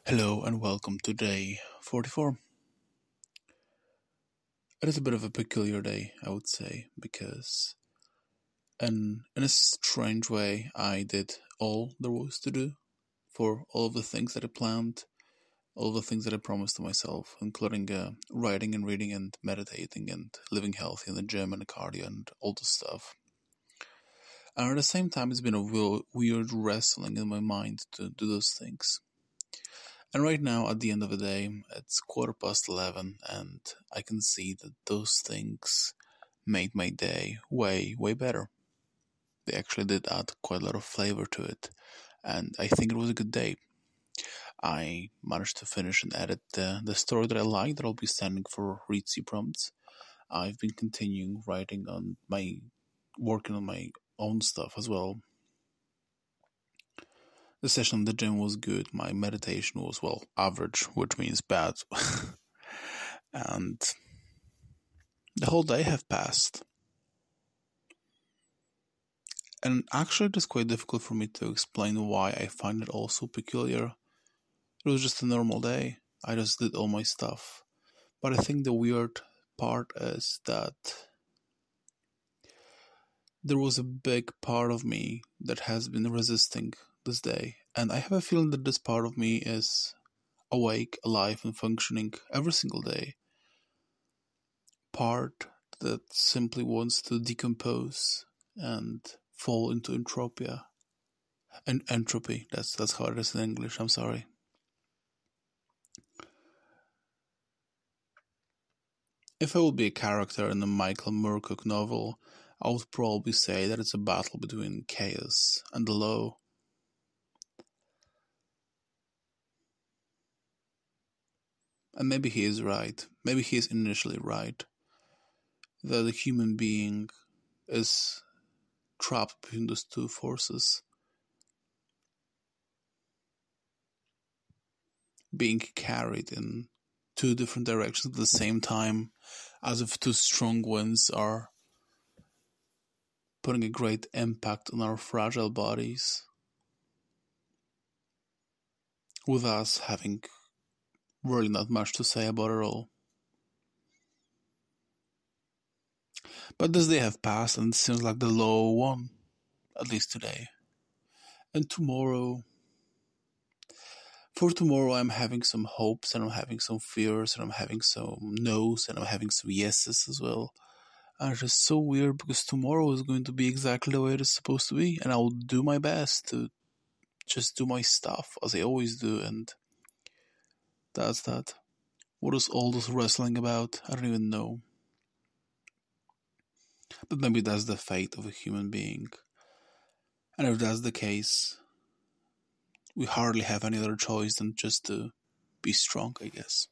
Hello and welcome to day 44. It is a bit of a peculiar day, I would say, because in, in a strange way, I did all there was to do for all of the things that I planned, all the things that I promised to myself, including uh, writing and reading and meditating and living healthy in the gym and the cardio and all the stuff. And at the same time, it's been a weird wrestling in my mind to do those things and right now, at the end of the day, it's quarter past 11, and I can see that those things made my day way, way better. They actually did add quite a lot of flavor to it, and I think it was a good day. I managed to finish and edit the, the story that I like that I'll be sending for Reedsy prompts. I've been continuing writing on my working on my own stuff as well the session in the gym was good. My meditation was, well, average, which means bad. and the whole day have passed. And actually, it is quite difficult for me to explain why I find it all so peculiar. It was just a normal day. I just did all my stuff. But I think the weird part is that there was a big part of me that has been resisting this day, and I have a feeling that this part of me is awake, alive, and functioning every single day. Part that simply wants to decompose and fall into entropia. And entropy, that's that's how it is in English, I'm sorry. If I would be a character in a Michael Moorcock novel, I would probably say that it's a battle between chaos and the law. And maybe he is right. Maybe he is initially right. That a human being is trapped between those two forces. Being carried in two different directions at the same time, as if two strong winds are putting a great impact on our fragile bodies. With us having really not much to say about it all. But this day have passed and it seems like the law won, at least today. And tomorrow, for tomorrow, I'm having some hopes and I'm having some fears and I'm having some no's and I'm having some yeses as well. And it's just so weird because tomorrow is going to be exactly the way it is supposed to be, and I will do my best to just do my stuff as I always do and that's that. What is all this wrestling about? I don't even know. But maybe that's the fate of a human being. And if that's the case, we hardly have any other choice than just to be strong, I guess.